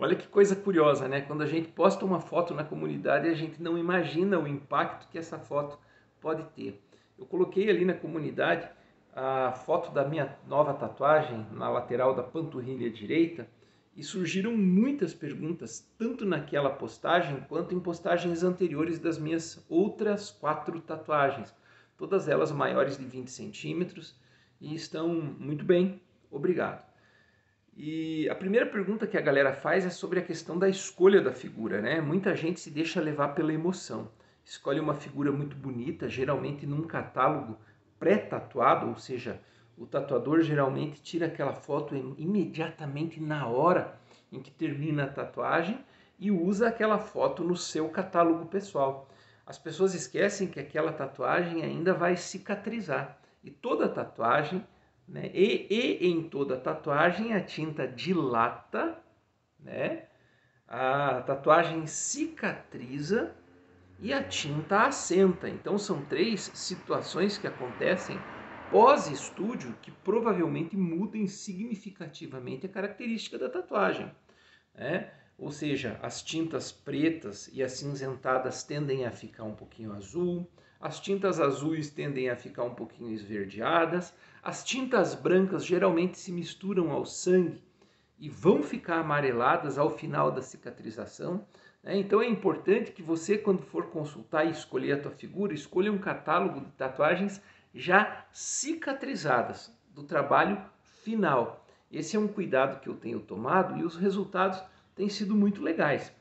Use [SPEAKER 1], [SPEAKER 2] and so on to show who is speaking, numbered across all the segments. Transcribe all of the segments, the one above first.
[SPEAKER 1] Olha que coisa curiosa, né? Quando a gente posta uma foto na comunidade, a gente não imagina o impacto que essa foto pode ter. Eu coloquei ali na comunidade a foto da minha nova tatuagem na lateral da panturrilha direita e surgiram muitas perguntas, tanto naquela postagem quanto em postagens anteriores das minhas outras quatro tatuagens, todas elas maiores de 20 centímetros e estão muito bem, obrigado. E a primeira pergunta que a galera faz é sobre a questão da escolha da figura, né? Muita gente se deixa levar pela emoção. Escolhe uma figura muito bonita, geralmente num catálogo pré-tatuado, ou seja, o tatuador geralmente tira aquela foto imediatamente na hora em que termina a tatuagem e usa aquela foto no seu catálogo pessoal. As pessoas esquecem que aquela tatuagem ainda vai cicatrizar. E toda tatuagem né? E, e em toda tatuagem a tinta dilata, né? a tatuagem cicatriza e a tinta assenta. Então são três situações que acontecem pós-estúdio que provavelmente mudem significativamente a característica da tatuagem. Né? Ou seja, as tintas pretas e acinzentadas tendem a ficar um pouquinho azul, as tintas azuis tendem a ficar um pouquinho esverdeadas, as tintas brancas geralmente se misturam ao sangue e vão ficar amareladas ao final da cicatrização. Né? Então é importante que você, quando for consultar e escolher a tua figura, escolha um catálogo de tatuagens já cicatrizadas do trabalho final. Esse é um cuidado que eu tenho tomado e os resultados têm sido muito legais.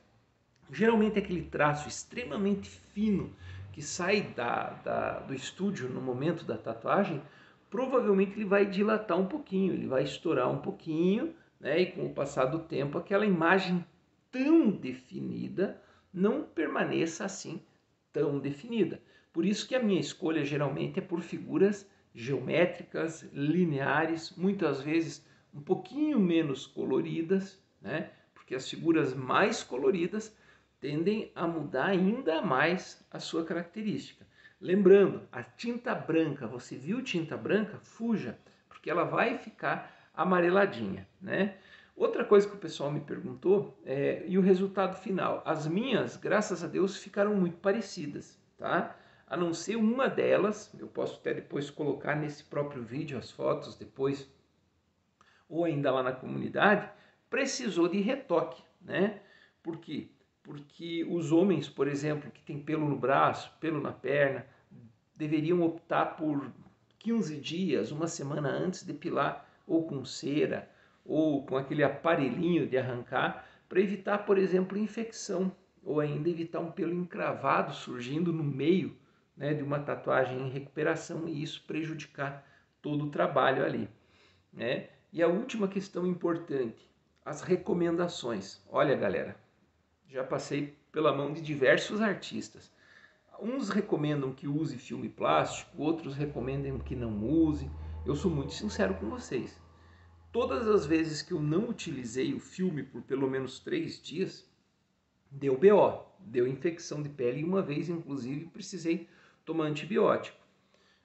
[SPEAKER 1] Geralmente aquele traço extremamente fino que sai da, da, do estúdio no momento da tatuagem, provavelmente ele vai dilatar um pouquinho, ele vai estourar um pouquinho, né? E com o passar do tempo, aquela imagem tão definida não permaneça assim tão definida. Por isso que a minha escolha geralmente é por figuras geométricas, lineares, muitas vezes um pouquinho menos coloridas, né? Porque as figuras mais coloridas tendem a mudar ainda mais a sua característica. Lembrando, a tinta branca, você viu tinta branca? Fuja, porque ela vai ficar amareladinha, né? Outra coisa que o pessoal me perguntou é e o resultado final. As minhas, graças a Deus, ficaram muito parecidas, tá? A não ser uma delas, eu posso até depois colocar nesse próprio vídeo as fotos depois, ou ainda lá na comunidade, precisou de retoque, né? Por quê? Porque os homens, por exemplo, que têm pelo no braço, pelo na perna, deveriam optar por 15 dias, uma semana antes, depilar ou com cera ou com aquele aparelhinho de arrancar, para evitar, por exemplo, infecção ou ainda evitar um pelo encravado surgindo no meio né, de uma tatuagem em recuperação e isso prejudicar todo o trabalho ali. Né? E a última questão importante, as recomendações. Olha, galera, já passei pela mão de diversos artistas. Uns recomendam que use filme plástico, outros recomendam que não use. Eu sou muito sincero com vocês. Todas as vezes que eu não utilizei o filme por pelo menos três dias, deu BO, deu infecção de pele e uma vez, inclusive, precisei tomar antibiótico.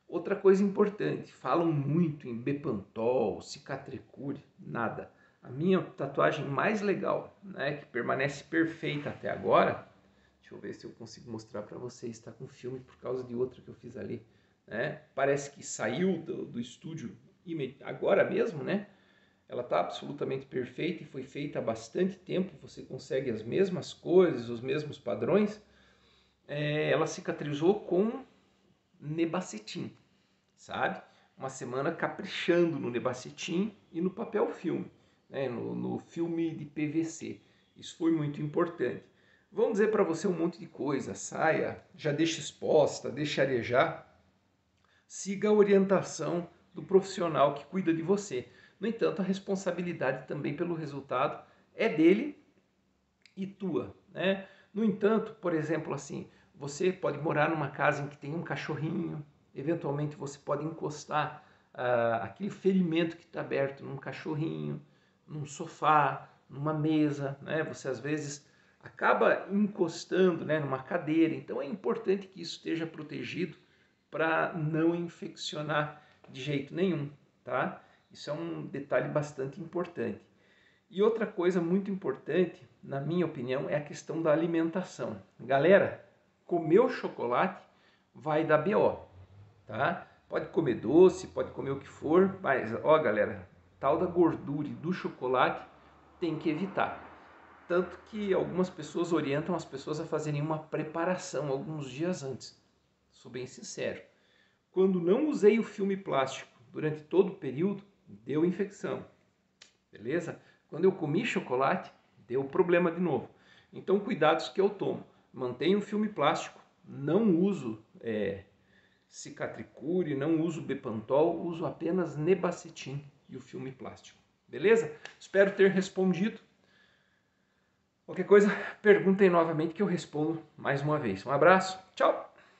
[SPEAKER 1] Outra coisa importante, falam muito em Bepantol, Cicatricure, nada a minha tatuagem mais legal, né, que permanece perfeita até agora, deixa eu ver se eu consigo mostrar para vocês, está com filme por causa de outra que eu fiz ali, né, parece que saiu do, do estúdio agora mesmo, né, ela está absolutamente perfeita e foi feita há bastante tempo, você consegue as mesmas cores, os mesmos padrões, é, ela cicatrizou com nebacetim, sabe? Uma semana caprichando no nebacetim e no papel filme né, no, no filme de PVC. Isso foi muito importante. Vão dizer para você um monte de coisa, saia, já deixa exposta, deixa arejar. Siga a orientação do profissional que cuida de você. No entanto, a responsabilidade também pelo resultado é dele e tua. Né? No entanto, por exemplo, assim, você pode morar numa casa em que tem um cachorrinho, eventualmente você pode encostar uh, aquele ferimento que está aberto num cachorrinho, num sofá, numa mesa, né? Você às vezes acaba encostando, né, numa cadeira. Então é importante que isso esteja protegido para não infeccionar de jeito nenhum, tá? Isso é um detalhe bastante importante. E outra coisa muito importante, na minha opinião, é a questão da alimentação. Galera, comer chocolate vai dar BO, tá? Pode comer doce, pode comer o que for, mas ó, galera, tal da gordura do chocolate tem que evitar. Tanto que algumas pessoas orientam as pessoas a fazerem uma preparação alguns dias antes. Sou bem sincero. Quando não usei o filme plástico durante todo o período, deu infecção. Beleza? Quando eu comi chocolate, deu problema de novo. Então, cuidados que eu tomo. Mantenho o filme plástico, não uso é, cicatricure, não uso Bepantol, uso apenas Nebacetim e o filme plástico. Beleza? Espero ter respondido. Qualquer coisa, perguntem novamente que eu respondo mais uma vez. Um abraço, tchau!